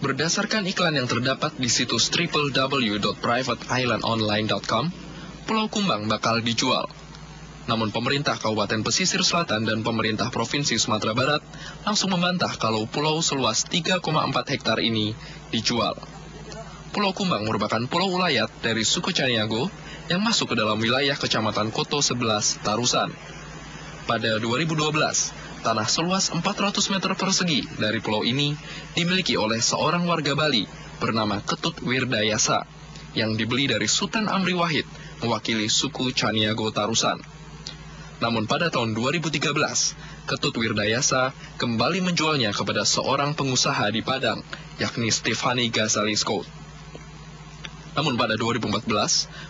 Berdasarkan iklan yang terdapat di situs www.privateislandonline.com, Pulau Kumbang bakal dijual. Namun pemerintah Kabupaten Pesisir Selatan dan pemerintah Provinsi Sumatera Barat langsung membantah kalau pulau seluas 3,4 hektar ini dijual. Pulau Kumbang merupakan pulau ulayat dari suku Caniago yang masuk ke dalam wilayah Kecamatan Koto 11, Tarusan. Pada 2012, tanah seluas 400 meter persegi dari pulau ini dimiliki oleh seorang warga Bali bernama Ketut Wirdayasa yang dibeli dari Sultan Amri Wahid mewakili suku Caniago Tarusan. Namun pada tahun 2013, Ketut Wirdayasa kembali menjualnya kepada seorang pengusaha di Padang, yakni Stefani Ghazali Scott. Namun pada 2014,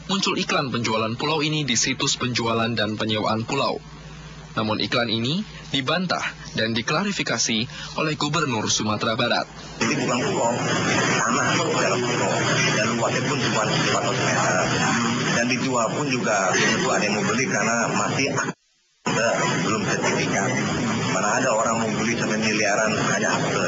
muncul iklan penjualan pulau ini di situs penjualan dan penyewaan pulau. Namun iklan ini dibantah dan diklarifikasi oleh Gubernur Sumatera Barat. Jadi bukan pulau, tanah dalam pulau, dan luasnya pun cuma 400 meter. Dan dijual pun juga belum ada yang mau beli karena masih belum sertifikat. Mana ada orang mau beli sampai miliaran hanya akte.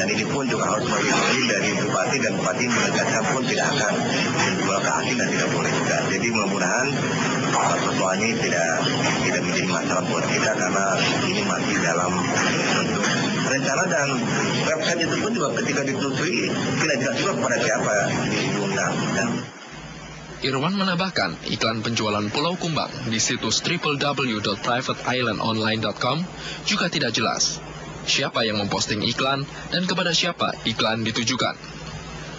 Dan ini pun juga harus melalui dari bupati dan bupati menegaskan pun tidak akan menjual ke asing dan tidak boleh juga. Jadi mudah-mudahan persoalan ini tidak tidak menjadi masalah buat kita karena ini masih dalam bentuk rencana dan website itu pun juga ketika ditelusuri tidak jelas juga kepada siapa diundang. Dan Irwan menambahkan, iklan penjualan Pulau Kumbang di situs www.privateislandonline.com juga tidak jelas. Siapa yang memposting iklan dan kepada siapa iklan ditujukan.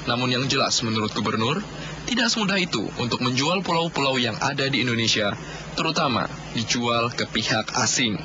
Namun yang jelas menurut gubernur, tidak semudah itu untuk menjual pulau-pulau yang ada di Indonesia, terutama dijual ke pihak asing.